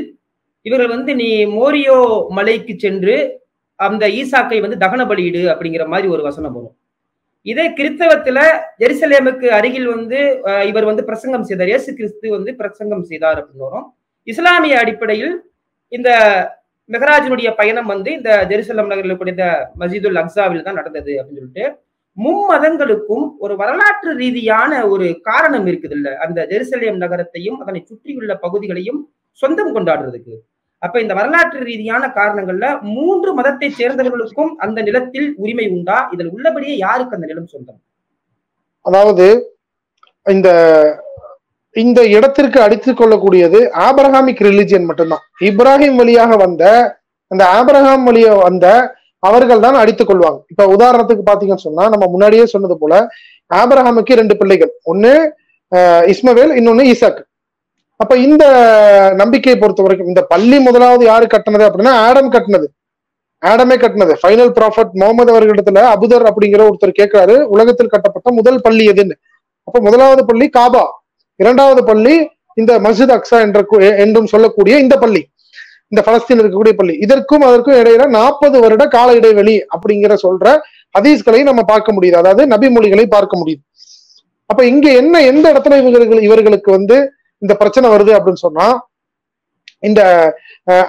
இவர்கள் வந்து நீ மோரியோ மலைக்கு சென்று அந்த ஈசாக்கை வந்து தகன பலியிடு அப்படிங்கிற மாதிரி ஒரு வசனம் வரும். இதே கிறிஸ்தவத்துல ஜெருசலேமுக்கு அருகில் வந்து இவர் வந்து பிரசங்கம் செய்தார். இயேசு கிறிஸ்து வந்து பிரசங்கம் செய்தார் அப்படின்னு வரும். இஸ்லாமிய அடிப்படையில் இந்த மெகராஜனுடைய பயணம் வந்து இந்த ஜெருசலம் நகரில் இருக்கக்கூடிய மசீதுல் அஃப்ஸாவில்தான் தான் நடந்தது அப்படின்னு சொல்லிட்டு மும்மதங்களுக்கும் ஒரு வரலாற்று ரீதியான ஒரு காரணம் இருக்குது இல்ல அந்த ஜெருசலேம் நகரத்தையும் அதனை சுற்றியுள்ள பகுதிகளையும் சொந்தம் கொண்டாடுறதுக்கு. அப்ப இந்த வரலாற்று ரீதியான காரணங்கள்ல மூன்று மதத்தை சேர்ந்தவர்களுக்கும் அந்த நிலத்தில் உரிமை உண்டா? இதில் உள்ளபடியே யாருக்கு அந்த நிலம் சொந்தம்? அதாவது இந்த இந்த இடத்திற்கு அடித்துக் கொள்ளக்கூடியது ஆபரகாமிக் ரிலிஜியன் மட்டும்தான். இப்ராஹிம் வழியாக வந்த அந்த ஆபரகாம் வழிய வந்த அவர்கள் தான் அடித்துக் கொள்வாங்க. இப்ப உதாரணத்துக்கு பாத்தீங்கன்னு சொன்னா நம்ம முன்னாடியே சொன்னது போல ஆபரகாமுக்கு ரெண்டு பிள்ளைகள். ஒண்ணு இஸ்மவேல் இன்னொன்னு ஈசாக் அப்ப இந்த நம்பிக்கையை பொறுத்த வரைக்கும் இந்த பள்ளி முதலாவது யாரு கட்டினது அப்படின்னா ஆடம் கட்டினது. ஆடமே கட்டினது. ஃபைனல் ப்ராஃபட் முகமது அவர்களிடத்துல அபுதர் அப்படிங்கிற ஒருத்தர் கேட்கிறாரு உலகத்தில் கட்டப்பட்ட முதல் பள்ளி எதுன்னு. அப்ப முதலாவது பள்ளி காபா. இரண்டாவது பள்ளி இந்த மஸ்ஜித் அக்ஸா என்ற என்றும் சொல்லக்கூடிய இந்த பள்ளி. இந்த பலஸ்தீன் இருக்கக்கூடிய பள்ளி. இதற்கும் அதற்கும் இடையில நாற்பது வருட கால இடைவெளி அப்படிங்கிற சொல்ற ஹதீஸ்களை நம்ம பார்க்க முடியுது. அதாவது நபி மொழிகளை பார்க்க முடியுது. அப்ப இங்க என்ன எந்த இடத்துல இவர்கள் இவர்களுக்கு வந்து இந்த பிரச்சனை வருது அப்படின்னு சொன்னா இந்த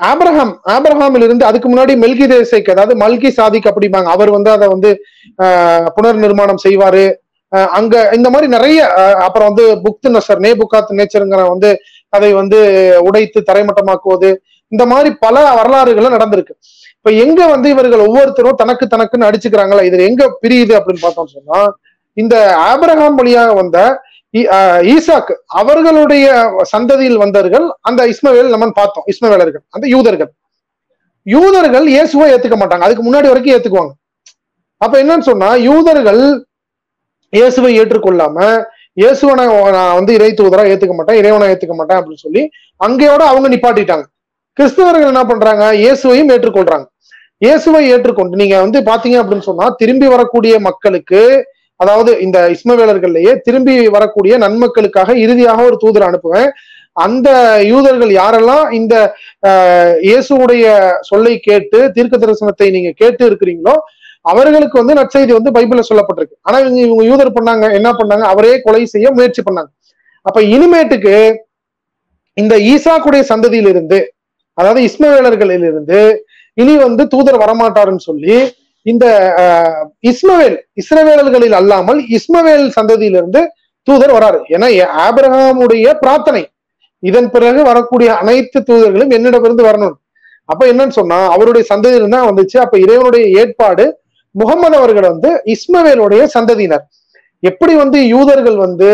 ஆப்ரஹாம் ஆப்ரஹாமில் இருந்து அதுக்கு முன்னாடி மெல்கி தேசைக்கு அதாவது மல்கி சாதிக் அப்படிம்பாங்க. அவர் வந்து அதை வந்து புனர் நிர்மாணம் செய்வாரு. அங்க இந்த மாதிரி நிறைய அப்புறம் வந்து புக்து நசர் நே புக்காத் நேச்சருங்கிற வந்து அதை வந்து உடைத்து தரைமட்டமாக்குவது இந்த மாதிரி பல வரலாறுகள் நடந்திருக்கு. இப்ப எங்க வந்து இவர்கள் ஒவ்வொருத்தரும் தனக்கு தனக்குன்னு அடிச்சுக்கிறாங்களா? இது எங்க பிரியுது அப்படின்னு பார்த்தோம் சொன்னா இந்த ஆபிரகாம் வழியாக வந்த ஈசாக் அவர்களுடைய சந்ததியில் வந்தவர்கள் அந்த இஸ்மவேல் நம்ம பார்த்தோம் இஸ்மவேலர்கள் அந்த யூதர்கள். யூதர்கள் இயேசுவை ஏத்துக்க மாட்டாங்க. அதுக்கு முன்னாடி வரைக்கும் ஏத்துக்குவாங்க. அப்ப என்னன்னு சொன்னா யூதர்கள் இயேசுவை ஏற்றுக்கொள்ளாம இயேசுவனை நான் நான் வந்து இறை தூதரா ஏத்துக்க மாட்டேன் இறைவனை ஏத்துக்க மாட்டேன் அப்படின்னு சொல்லி அங்கேயோட அவங்க நிப்பாட்டிட்டாங்க. கிறிஸ்தவர்கள் என்ன பண்றாங்க? இயேசுவையும் ஏற்றுக்கொள்றாங்க. இயேசுவை ஏற்றுக்கொண்டு நீங்க வந்து பாத்தீங்க அப்படின்னு சொன்னா திரும்பி வரக்கூடிய மக்களுக்கு அதாவது இந்த இஸ்மவேலர்கள்லயே திரும்பி வரக்கூடிய நன்மக்களுக்காக இறுதியாக ஒரு தூதர் அனுப்புவேன். அந்த யூதர்கள் யாரெல்லாம் இந்த ஆஹ், இயேசுவுடைய சொல்லை கேட்டு தீர்க்க தரிசனத்தை நீங்க கேட்டு இருக்கிறீங்களோ அவர்களுக்கு வந்து நற்செய்தி வந்து பைபிள்ல சொல்லப்பட்டிருக்கு. ஆனா இவங்க இவங்க யூதர் பண்ணாங்க என்ன பண்ணாங்க அவரே கொலை செய்ய முயற்சி பண்ணாங்க. அப்ப இனிமேட்டுக்கு இந்த ஈசாக்குடைய சந்ததியிலிருந்து அதாவது இஸ்மவேலர்களிலிருந்து இனி வந்து தூதர் வரமாட்டாருன்னு சொல்லி இந்த ஆஹ், இஸ்மவேல் இஸ்ரவேலர்களில் அல்லாமல் இஸ்மவேல் சந்ததியிலிருந்து தூதர் வராரு. ஏன்னா ஆபிரகாமுடைய பிரார்த்தனை இதன் பிறகு வரக்கூடிய அனைத்து தூதர்களும் என்னிடமிருந்து வரணும். அப்ப என்னன்னு சொன்னா அவருடைய சந்ததியிலிருந்து தான் வந்துச்சு. அப்ப இறைவனுடைய ஏற்பாடு முகமது அவர்கள் வந்து இஸ்மவேலுடைய சந்ததியினர். எப்படி வந்து யூதர்கள் வந்து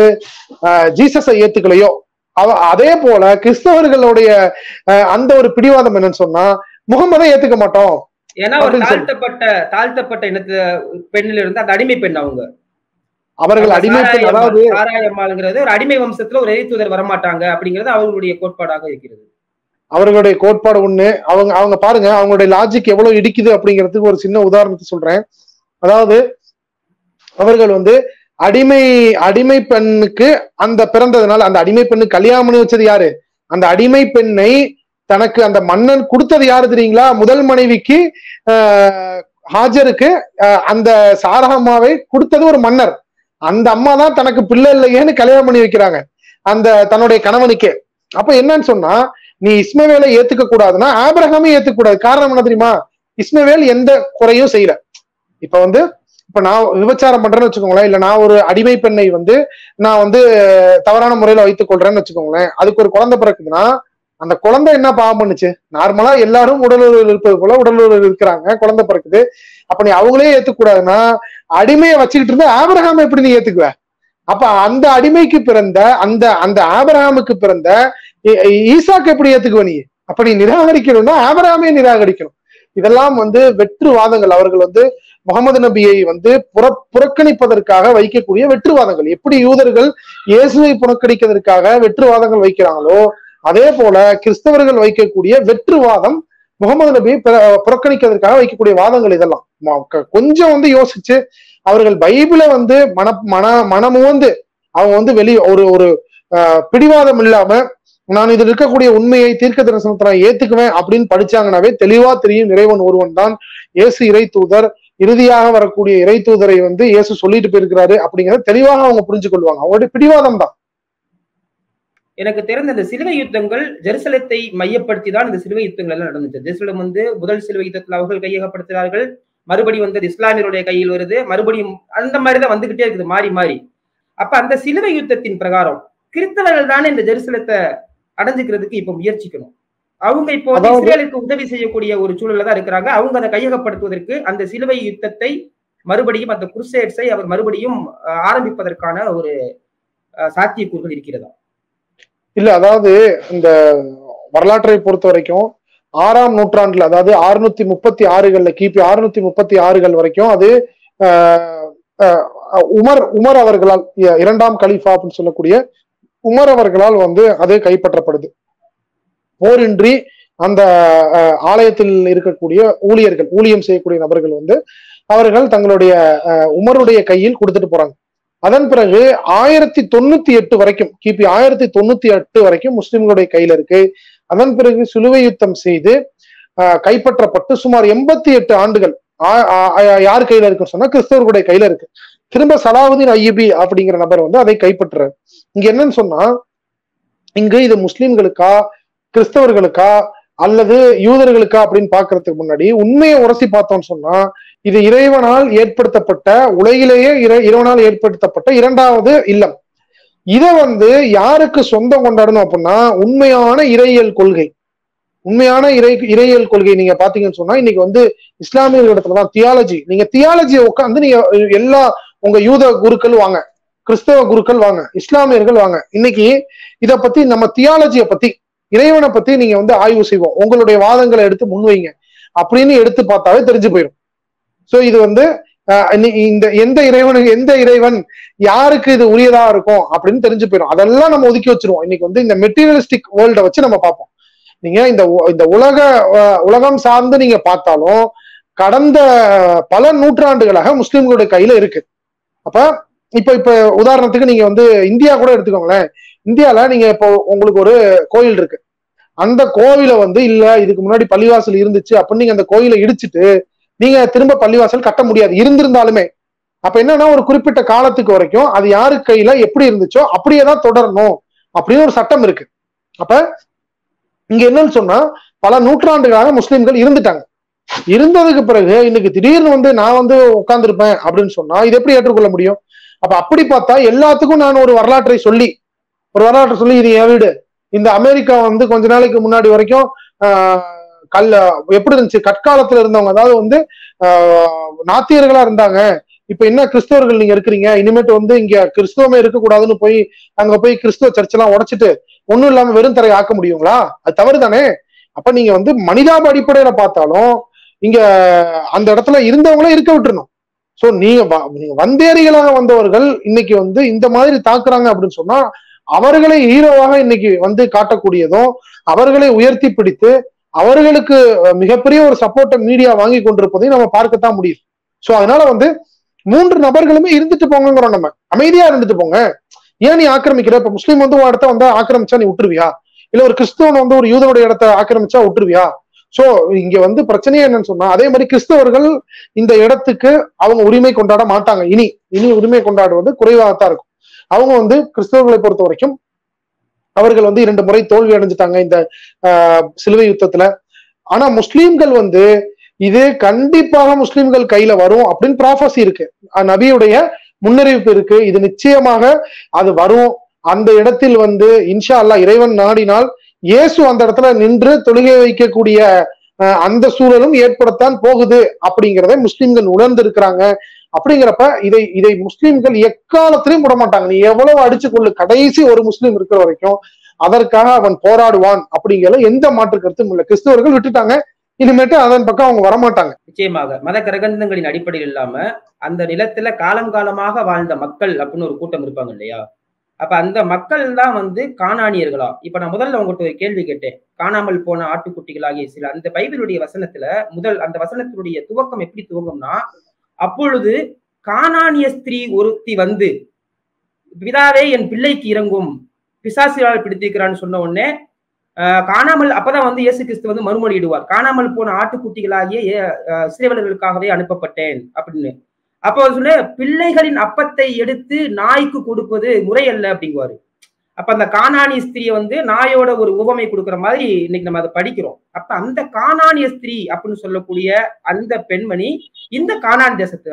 ஆஹ், ஜீசஸை ஏத்துக்கலையோ அவ அதே போல கிறிஸ்தவர்களுடைய அந்த ஒரு பிடிவாதம் என்னன்னு சொன்னா முகமதை ஏத்துக்க மாட்டோம். ஏன்னா ஒரு. தாழ்த்தப்பட்ட தாழ்த்தப்பட்ட இனத்து பெண்ணில இருந்து அந்த அடிமை பெண் அவங்க. அவர்கள் அடிமை அதாவது சாராயம்மாள்ங்கிறது ஒரு அடிமை வம்சத்துல ஒரு எரித்தூதர் வரமாட்டாங்க அப்படிங்கிறது அவர்களுடைய கோட்பாடாக இருக்கிறது. அவர்களுடைய கோட்பாடு ஒண்ணு. அவங்க அவங்க பாருங்க அவங்களுடைய லாஜிக் எவ்வளவு இடிக்குது அப்படிங்கிறதுக்கு ஒரு சின்ன உதாரணத்தை சொல்றேன். அதாவது அவர்கள் வந்து அடிமை அடிமை பெண்ணுக்கு அந்த பிறந்ததுனால அந்த அடிமை பெண்ணுக்கு கல்யாணம் பண்ணி வச்சது யாரு? அந்த அடிமை பெண்ணை தனக்கு அந்த மன்னன் கொடுத்தது யாரு தெரியுங்களா? முதல் மனைவிக்கு ஆஹ், ஹாஜருக்கு அந்த சாரகம்மாவை கொடுத்தது ஒரு மன்னர். அந்த அம்மா தான் தனக்கு பிள்ளை இல்லையேன்னு கல்யாணம் பண்ணி வைக்கிறாங்க. அந்த தன்னுடைய கணவனுக்கே. அப்ப என்னன்னு சொன்னா நீ இஸ்மவேலை ஏத்துக்க கூடாதுன்னா ஆபிரகாமே ஏத்துக்க கூடாது. காரணம் என்ன தெரியுமா? இஸ்மவேல் எந்த குறையும் செய்யல. இப்ப வந்து இப்ப நான் விபச்சாரம் பண்றேன்னு வச்சுக்கோங்களேன். இல்ல நான் ஒரு அடிமை பெண்ணை வந்து நான் வந்து தவறான முறையில வைத்துக் கொள்றேன்னு வச்சுக்கோங்களேன். அதுக்கு ஒரு குழந்தை பிறக்குதுன்னா அந்த குழந்தை என்ன பாவம் பண்ணுச்சு? நார்மலா எல்லாரும் உடலுறவில் இருப்பது போல உடலுறவில் இருக்கிறாங்க குழந்தை பிறக்குது. அப்ப நீ அவங்களே ஏத்துக்கூடாதுன்னா அடிமையை வச்சுக்கிட்டு இருந்தா ஆபரகாம் எப்படி நீ ஏத்துக்குவ? அப்ப அந்த அடிமைக்கு பிறந்த அந்த அந்த ஆபரகாமுக்கு பிறந்த ஈசாக்கு எப்படி ஏத்துக்குவ நீ? அப்ப நீ நிராகரிக்கணும்னா ஆபிரகாமே நிராகரிக்கணும். இதெல்லாம் வந்து வெற்றுவாதங்கள். அவர்கள் வந்து முகமது நபியை வந்து புற புறக்கணிப்பதற்காக வைக்கக்கூடிய வெற்றுவாதங்கள். எப்படி யூதர்கள் இயேசுவை புறக்கணிப்பதற்காக வெற்றுவாதங்கள் வைக்கிறாங்களோ அதே போல கிறிஸ்தவர்கள் வைக்கக்கூடிய வெற்றுவாதம் முகமது நபியை புறக்கணிக்கிறதுக்காக வைக்கக்கூடிய வாதங்கள் இதெல்லாம். கொஞ்சம் வந்து யோசிச்சு அவர்கள் பைபிளை வந்து மன மன மனமுவந்து அவங்க வந்து வெளி ஒரு ஒரு ஆஹ், பிடிவாதம் இல்லாம நான் இதில் இருக்கக்கூடிய உண்மையை தீர்க்க தரிசனத்தை நான் ஏத்துக்குவேன் அப்படின்னு படிச்சாங்கனாவே தெளிவா தெரியும் இறைவன் ஒருவன் தான். இயேசு இறை தூதர். இறுதியாக வரக்கூடிய இறை தூதரை வந்து இயேசு சொல்லிட்டு போயிருக்கிறாரு அப்படிங்கறத தெளிவாக அவங்க புரிஞ்சு கொள்வாங்க அவங்களுடைய பிடிவாதம் தான். எனக்கு தெரிந்த இந்த சிலுவை யுத்தங்கள் ஜெருசலத்தை மையப்படுத்தி தான் இந்த சிலுவை யுத்தங்கள் எல்லாம் நடந்துச்சு. ஜெருசலம் வந்து முதல் சிலுவை யுத்தத்தில் அவர்கள் கையகப்படுத்துகிறார்கள் மறுபடி வந்து அது இஸ்லாமியருடைய கையில் வருது. மறுபடியும் அந்த மாதிரி தான் வந்துகிட்டே இருக்குது மாறி மாறி. அப்ப அந்த சிலுவை யுத்தத்தின் பிரகாரம் கிறிஸ்தவர்கள் தானே இந்த ஜெருசலத்தை அடைஞ்சுக்கிறதுக்கு இப்ப முயற்சிக்கணும். அவங்க இப்போ இஸ்ரேலுக்கு உதவி செய்யக்கூடிய ஒரு சூழல்ல தான் இருக்கிறாங்க. அவங்க அதை கையகப்படுத்துவதற்கு அந்த சிலுவை யுத்தத்தை மறுபடியும் அந்த குருசேட்ஸை அவர் மறுபடியும் ஆரம்பிப்பதற்கான ஒரு சாத்தியக்கூறுகள் இருக்கிறதா இல்ல அதாவது இந்த வரலாற்றை பொறுத்த வரைக்கும் ஆறாம் நூற்றாண்டுல அதாவது அறுநூத்தி முப்பத்தி ஆறுகள்ல கிபி அறுநூத்தி முப்பத்தி ஆறுகள் வரைக்கும் அது ஆஹ், உமர் உமர் அவர்களால் இரண்டாம் கலீஃபா அப்படின்னு சொல்லக்கூடிய உமர் அவர்களால் வந்து அது கைப்பற்றப்படுது. போரின்றி அந்த ஆலயத்தில் இருக்கக்கூடிய ஊழியர்கள் ஊழியம் செய்யக்கூடிய நபர்கள் வந்து அவர்கள் தங்களுடைய உமருடைய கையில் கொடுத்துட்டு போறாங்க. அதன் பிறகு ஆயிரத்தி தொண்ணூத்தி எட்டு வரைக்கும் கிபி ஆயிரத்தி தொண்ணூத்தி எட்டு வரைக்கும் முஸ்லிம்களுடைய கையில இருக்கு. அதன் பிறகு சிலுவை யுத்தம் செய்து ஆஹ், கைப்பற்றப்பட்டு சுமார் எண்பத்தி எட்டு ஆண்டுகள் யார் கையில இருக்குன்னு சொன்னா கிறிஸ்தவர்களுடைய கையில இருக்கு. திரும்ப சலாவுதீன் ஐயபி அப்படிங்கிற நபர் வந்து அதை கைப்பற்றுறாரு. இங்க என்னன்னு சொன்னா இங்கு இது முஸ்லிம்களுக்கா கிறிஸ்தவர்களுக்கா அல்லது யூதர்களுக்கா அப்படின்னு பாக்குறதுக்கு முன்னாடி உண்மையை உரசி பார்த்தோம்னு சொன்னா இது இறைவனால் ஏற்படுத்தப்பட்ட உலகிலேயே இறை- இறைவனால் ஏற்படுத்தப்பட்ட இரண்டாவது இல்லம். இதை வந்து யாருக்கு சொந்தம் கொண்டாடணும் அப்படின்னா உண்மையான இறையியல் கொள்கை. உண்மையான இறை இறையியல் கொள்கை நீங்க பாத்தீங்கன்னு சொன்னா இன்னைக்கு வந்து இஸ்லாமியர்கள் இடத்துல தான் தியாலஜி நீங்க தியாலஜியை உட்காந்து நீங்க எல்லா உங்க யூத குருக்கள் வாங்க. கிறிஸ்தவ குருக்கள் வாங்க. இஸ்லாமியர்கள் வாங்க. இன்னைக்கு இதை பத்தி நம்ம தியாலஜியை பத்தி இறைவனை பத்தி நீங்க வந்து ஆய்வு செய்வோம். உங்களுடைய வாதங்களை எடுத்து முன்வைங்க. அப்படின்னு எடுத்து பார்த்தாவே தெரிஞ்சு போயிடும் சோ இது வந்து இந்த எந்த இறைவனுக்கு எந்த இறைவன் யாருக்கு இது உரியதா இருக்கும் அப்படின்னு தெரிஞ்சு போயிடும் அதெல்லாம் நம்ம ஒதுக்கி வச்சிருவோம். இன்னைக்கு வந்து இந்த மெட்டீரியலிஸ்டிக் வேர்ல்ட வச்சு நம்ம பார்ப்போம். நீங்க இந்த இந்த உலக உலகம் சார்ந்து நீங்க பார்த்தாலும் கடந்த பல நூற்றாண்டுகளாக முஸ்லிம்களுடைய கையில இருக்கு. அப்ப இப்ப இப்ப உதாரணத்துக்கு நீங்க வந்து இந்தியா கூட எடுத்துக்கோங்களேன். இந்தியால நீங்க இப்போ உங்களுக்கு ஒரு கோயில் இருக்கு. அந்த கோவிலை வந்து இல்ல இதுக்கு முன்னாடி பள்ளிவாசல் இருந்துச்சு அப்படின்னு நீங்க அந்த கோயிலை இடிச்சிட்டு நீங்க திரும்ப பள்ளிவாசல் கட்ட முடியாது. இருந்திருந்தாலுமே. அப்ப என்னன்னா ஒரு குறிப்பிட்ட காலத்துக்கு வரைக்கும் அது யாரு கையில எப்படி இருந்துச்சோ அப்படியே தான் தொடரணும் அப்படின்னு ஒரு சட்டம் இருக்கு. அப்ப இங்க என்னன்னு சொன்னா பல நூற்றாண்டுகளாக முஸ்லிம்கள் இருந்துட்டாங்க. இருந்ததுக்கு பிறகு இன்னைக்கு திடீர்னு வந்து நான் வந்து உட்கார்ந்துருப்பேன் அப்படின்னு சொன்னா இது எப்படி ஏற்றுக்கொள்ள முடியும்? அப்ப அப்படி பார்த்தா எல்லாத்துக்கும் நான் ஒரு வரலாற்றை சொல்லி ஒரு வரலாற்றை சொல்லி இது என் வீடு. இந்த அமெரிக்கா வந்து கொஞ்ச நாளைக்கு முன்னாடி வரைக்கும் ஆஹ், கல் எப்படி இருந்துச்சு? கற்காலத்துல இருந்தவங்க அதாவது வந்து நாத்தியர்களா இருந்தாங்க. இப்ப என்ன கிறிஸ்தவர்கள் நீங்க இருக்கிறீங்க? இனிமேட்டு வந்து இங்க கிறிஸ்தவமே இருக்கக்கூடாதுன்னு போய் அங்க போய் கிறிஸ்தவ சர்ச் எல்லாம் உடைச்சிட்டு ஒண்ணும் இல்லாம வெறும் தரையை ஆக்க முடியுங்களா? அது தவறு தானே அப்ப நீங்க வந்து மனிதாப அடிப்படையில பார்த்தாலும் இங்க அந்த இடத்துல இருந்தவங்களே இருக்க விட்டுருணும் சோ நீங்க நீங்க வந்தேரிகளாக வந்தவர்கள் இன்னைக்கு வந்து இந்த மாதிரி தாக்குறாங்க அப்படின்னு சொன்னா அவர்களை ஹீரோவாக இன்னைக்கு வந்து காட்டக்கூடியதும் அவர்களை உயர்த்தி பிடித்து அவர்களுக்கு மிகப்பெரிய ஒரு சப்போர்ட்டை மீடியா வாங்கி கொண்டிருப்பதையும் நம்ம பார்க்கத்தான் முடியுது சோ அதனால வந்து மூன்று நபர்களுமே இருந்துட்டு போங்கிறோம் நம்ம. அமைதியா இருந்துட்டு போங்க. ஏன் நீ ஆக்கிரமிக்கிற? இப்ப முஸ்லீம் வந்து ஒரு இடத்த வந்து ஆக்கிரமிச்சா நீ விட்டுருவியா? இல்ல ஒரு கிறிஸ்தவன் வந்து ஒரு யூதனுடைய இடத்த ஆக்கிரமிச்சா விட்டுருவியா? சோ இங்க வந்து பிரச்சனையே என்னன்னு சொன்னா அதே மாதிரி கிறிஸ்தவர்கள் இந்த இடத்துக்கு அவங்க உரிமை கொண்டாட மாட்டாங்க. இனி இனி உரிமை கொண்டாடுவது குறைவாகத்தான் இருக்கும். அவங்க வந்து கிறிஸ்தவர்களை பொறுத்த வரைக்கும் அவர்கள் வந்து இரண்டு முறை தோல்வி அடைஞ்சிட்டாங்க இந்த சிலுவை யுத்தத்துல. ஆனா முஸ்லீம்கள் வந்து இது கண்டிப்பாக முஸ்லிம்கள் கையில வரும் அப்படின்னு ப்ராஃபஸி இருக்கு. நபியுடைய முன்னறிவிப்பு இருக்கு. இது நிச்சயமாக அது வரும். அந்த இடத்தில் வந்து இன்ஷா அல்லாஹ் இறைவன் நாடினால் இயேசு அந்த இடத்துல நின்று தொழுகை வைக்கக்கூடிய அந்த சூழலும் ஏற்படத்தான் போகுது அப்படிங்கிறத முஸ்லிம்கள் உணர்ந்து இருக்கிறாங்க அப்படிங்கிறப்ப இதை இதை முஸ்லிம்கள் எக்காலத்திலையும் விட மாட்டாங்க நீ எவ்வளவு அடிச்சு கொள்ளு கடைசி ஒரு முஸ்லீம் இருக்கிற வரைக்கும் அதற்காக அவன் போராடுவான் அப்படிங்கிற எந்த மாற்று கருத்தும் இல்லை. கிறிஸ்தவர்கள் விட்டுட்டாங்க. இனிமேட்டு அதன் பக்கம் அவங்க வரமாட்டாங்க. நிச்சயமாக. மத கிரகந்தங்களின் அடிப்படையில் இல்லாம அந்த நிலத்துல காலம் காலமாக வாழ்ந்த மக்கள் அப்படின்னு ஒரு கூட்டம் இருப்பாங்க இல்லையா? அப்ப அந்த மக்கள் தான் வந்து காணானியர்களா? இப்ப நான் முதல்ல உங்கள்கிட்ட ஒரு கேள்வி கேட்டேன். காணாமல் போன ஆட்டுக்குட்டிகளாகிய சில அந்த பைபிளுடைய வசனத்துல முதல் அந்த வசனத்தினுடைய துவக்கம் எப்படி துவங்கும்னா அப்பொழுது காணானிய ஸ்திரீ ஒருத்தி வந்து பிதாவே என் பிள்ளைக்கு இறங்கும் பிசாசியால் பிடித்திருக்கிறான்னு சொன்ன உடனே ஆஹ் காணாமல் அப்பதான் வந்து இயேசு கிறிஸ்து வந்து மறுமொழியிடுவார். காணாமல் போன ஆட்டுக்குட்டிகளாகிய சிறைவலர்களுக்காகவே அனுப்பப்பட்டேன் அப்படின்னு. அப்போ சொன்ன பிள்ளைகளின் அப்பத்தை எடுத்து நாய்க்கு கொடுப்பது முறையல்ல அப்படிங்குவாரு. அப்ப அந்த கானானிய ஸ்திரியை வந்து நாயோட ஒரு உவமை கொடுக்கிற மாதிரி இன்னைக்கு நம்ம அதை படிக்கிறோம். அப்ப அந்த கானானிய ஸ்திரீ அப்படின்னு சொல்லக்கூடிய அந்த பெண்மணி இந்த கானான் தேசத்தை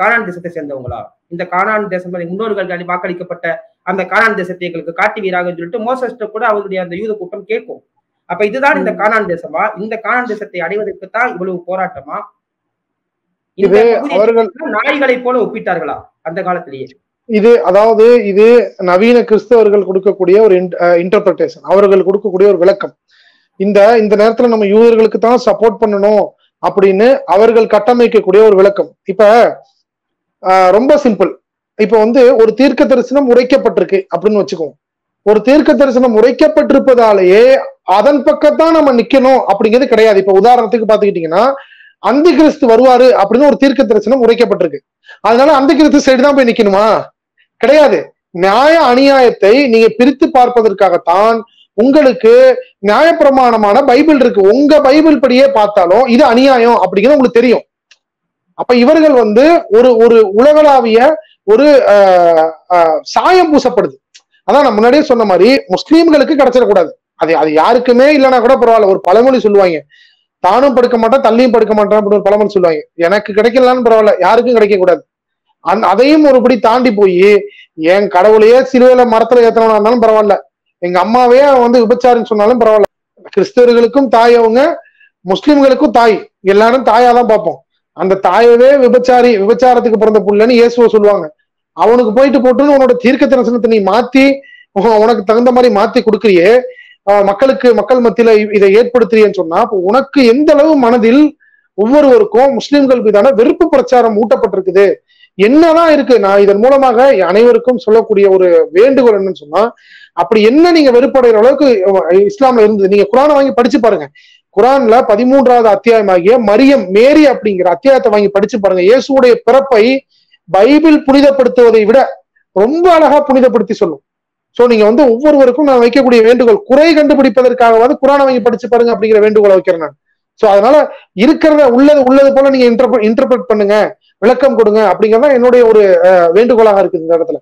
கானான் தேசத்தை சேர்ந்தவங்களா? இந்த கானான் தேசம் முன்னோர்கள் வாக்களிக்கப்பட்ட அந்த கானான் தேசத்தை எங்களுக்கு காட்டுவீராக சொல்லிட்டு மோசஸ்ட கூட அவருடைய அந்த யூத கூட்டம் கேட்கும். அப்ப இதுதான் இந்த கானான் தேசமா? இந்த கானான் தேசத்தை அடைவதற்கு தான் இவ்வளவு போராட்டமா? இது அவர்கள் நாய்களை போல ஒப்பிட்டார்களா அந்த காலத்திலேயே? இது அதாவது இது நவீன கிறிஸ்தவர்கள் கொடுக்கக்கூடிய ஒரு இன்டர்பிரேஷன் அவர்கள் கொடுக்கக்கூடிய ஒரு விளக்கம். இந்த இந்த நேரத்துல நம்ம யூதர்களுக்கு தான் சப்போர்ட் பண்ணணும் அப்படின்னு அவர்கள் கட்டமைக்கக்கூடிய ஒரு விளக்கம். இப்ப ஆஹ், ரொம்ப சிம்பிள் இப்ப வந்து ஒரு தீர்க்க தரிசனம் உரைக்கப்பட்டிருக்கு அப்படின்னு வச்சுக்கோங்க. ஒரு தீர்க்க தரிசனம் உரைக்கப்பட்டிருப்பதாலேயே அதன் பக்கத்தான் நம்ம நிக்கணும் அப்படிங்கிறது கிடையாது. இப்ப உதாரணத்துக்கு பாத்துக்கிட்டீங்கன்னா அந்த கிறிஸ்து வருவாரு அப்படின்னு ஒரு தீர்க்க தரிசனம் உரைக்கப்பட்டிருக்கு. அதனால அந்த கிறிஸ்து சைடு தான் போய் நிக்கணுமா? கிடையாது. நியாய அநியாயத்தை நீங்க பிரித்து பார்ப்பதற்காகத்தான் உங்களுக்கு நியாயப்பிரமாணமான பைபிள் இருக்கு. உங்க பைபிள் படியே பார்த்தாலும் இது அநியாயம் அப்படிங்கிறது உங்களுக்கு தெரியும். அப்ப இவர்கள் வந்து ஒரு ஒரு உலகளாவிய ஒரு சாயம் பூசப்படுது. அதான் நான் முன்னாடியே சொன்ன மாதிரி முஸ்லீம்களுக்கு கிடைச்சிடக்கூடாது. அது அது யாருக்குமே இல்லைன்னா கூட பரவாயில்ல. ஒரு பழமொழி சொல்லுவாங்க. தானும் படுக்க மாட்டான் தள்ளியும் படுக்க மாட்டான் அப்படின்னு ஒரு பழமொழி சொல்லுவாங்க. எனக்கு கிடைக்கலன்னு பரவாயில்ல யாருக்கும் கிடைக்க கூடாது அந் அதையும் ஒருபடி தாண்டி போய் என் கடவுளையே சிலுவையில மரத்துல ஏத்தனவனா இருந்தாலும் பரவாயில்ல. எங்க அம்மாவே அவன் வந்து விபச்சாரின்னு சொன்னாலும் பரவாயில்ல. கிறிஸ்தவர்களுக்கும் தாய் அவங்க முஸ்லிம்களுக்கும் தாய். எல்லாரும் தாயா தான் பார்ப்போம். அந்த தாயவே விபச்சாரி விபச்சாரத்துக்கு பிறந்த புள்ளன்னு இயேசுவ சொல்லுவாங்க. அவனுக்கு போயிட்டு போட்டுன்னு உன்னோட தீர்க்க தரிசனத்தை நீ மாத்தி உனக்கு தகுந்த மாதிரி மாத்தி கொடுக்குறியே மக்களுக்கு மக்கள் மத்தியில இதை ஏற்படுத்துறியன்னு சொன்னா உனக்கு எந்த அளவு மனதில் ஒவ்வொருவருக்கும் முஸ்லிம்கள் மீதான வெறுப்பு பிரச்சாரம் ஊட்டப்பட்டிருக்குது? என்னதான் இருக்கு? நான் இதன் மூலமாக அனைவருக்கும் சொல்லக்கூடிய ஒரு வேண்டுகோள் என்னன்னு சொன்னா அப்படி என்ன நீங்க வெறுப்படைகிற அளவுக்கு இஸ்லாம்ல இருந்தது? நீங்க குரானை வாங்கி படிச்சு பாருங்க. குரான்ல பதிமூன்றாவது அத்தியாயமாகிய மரியம் மேரி அப்படிங்கிற அத்தியாயத்தை வாங்கி படிச்சு பாருங்க. இயேசுடைய பிறப்பை பைபிள் புனிதப்படுத்துவதை விட ரொம்ப அழகா புனிதப்படுத்தி சொல்லும். சோ நீங்க வந்து ஒவ்வொருவருக்கும் நான் வைக்கக்கூடிய வேண்டுகோள் குறை கண்டுபிடிப்பதற்காகவாது குரானை வாங்கி படிச்சு பாருங்க அப்படிங்கிற வேண்டுகோளை வைக்கிறேன் நான். சோ அதனால இருக்கிறத உள்ளது உள்ளது போல நீங்க இன்டர்பிரட் பண்ணுங்க விளக்கம் கொடுங்க அப்படிங்கறத என்னுடைய ஒரு அஹ், வேண்டுகோளாக இருக்குது இந்த இடத்துல.